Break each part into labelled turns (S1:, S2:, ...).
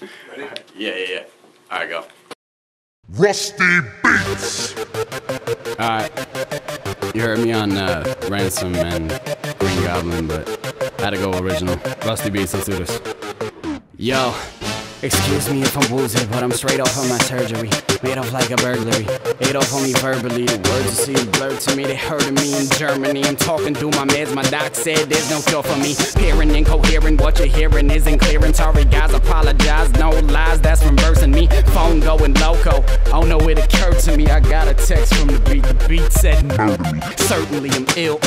S1: Yeah, yeah, yeah. All right, go.
S2: Rusty Beats.
S1: Alright. You heard me on uh, Ransom and Green Goblin, but I had to go original. Rusty Beats, let's do this. Yo, excuse me if I'm woozy, but I'm straight off of my surgery. Made off like a burglary. Ate off on me verbally. The words you see blurred to me, they hurting me in Germany. I'm talking through my meds, my doc said there's no cure for me. Hearing incoherent, what you're hearing isn't clear. And sorry, guys, apologize. No lies, that's from versing me. Phone going loco. Oh no, it occurred to me. I got a text from the beat. The beat said. Certainly I'm ill.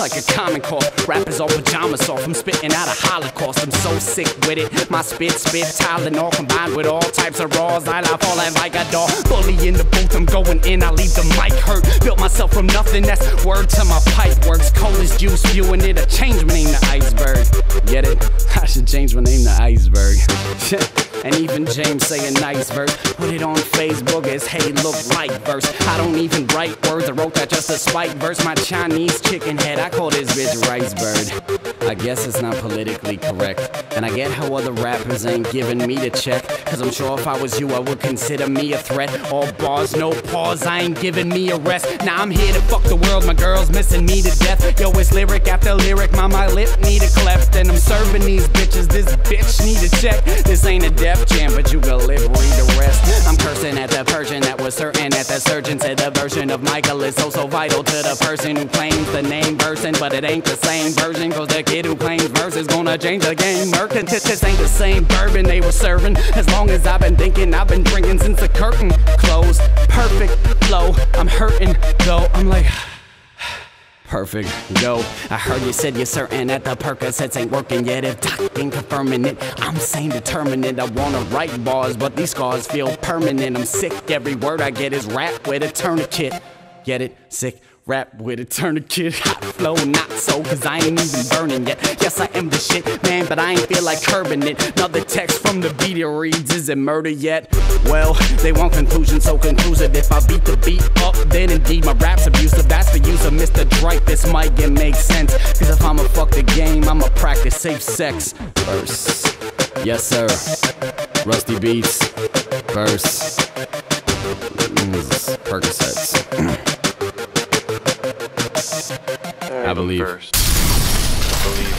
S1: Like a common cough. Rappers all pajamas off. I'm spitting out a holocaust. I'm so sick with it. My spit, spit, Tylenol combined with all types of raws. I laugh falling like a dog. Bully in the booth, I'm going in. I leave the mic hurt. Built myself from nothing. That's word to my pipe works. Cold as juice, spewing it. I change my name to Iceberg. Get it? I should change my name to Iceberg. and even James say a nice verse. Put it on Facebook as hey, look like verse. I don't even write words. I wrote that just a spite verse. My Chinese chicken head. I call this bitch Rice Bird. I guess it's not politically correct. And I get how other rappers ain't giving me the check. Cause I'm sure if I was you, I would consider me a threat. All bars, no pause, I ain't giving me a rest. Now I'm here to fuck the world, my girl's missing me to death. Yo, it's lyric after lyric, my, my lip need a cleft. And I'm serving these bitches, this bitch need a check. This ain't a Jam, but you can live, read the rest. I'm cursing at the Persian that was certain that the surgeon said the version of Michael is so, so vital to the person who claims the name person, but it ain't the same version. Cause the kid who claims verse is gonna change the game. Merkin, this ain't the same bourbon they were serving. As long as I've been thinking, I've been drinking since the curtain closed. Perfect flow, I'm hurting though. I'm like. Perfect. Yo, I heard you said you're certain that the Percocets ain't working yet. If Doc ain't confirming it, I'm saying determinate. I wanna write bars, but these scars feel permanent. I'm sick. Every word I get is rap with a tourniquet. Get it? Sick. Rap with a tourniquet, hot flow, not so, cause I ain't even burning yet. Yes, I am the shit, man, but I ain't feel like curbing it. Another text from the beat, reads, Is it murder yet? Well, they want conclusion, so conclusive. If I beat the beat up, then indeed my rap's abusive. That's for use of Mr. Drake, this might get make sense. Cause if I'ma fuck the game, I'ma practice safe sex. Verse. Yes, sir. Rusty Beats. Verse. Mm, Percocets. I believe.
S3: I believe.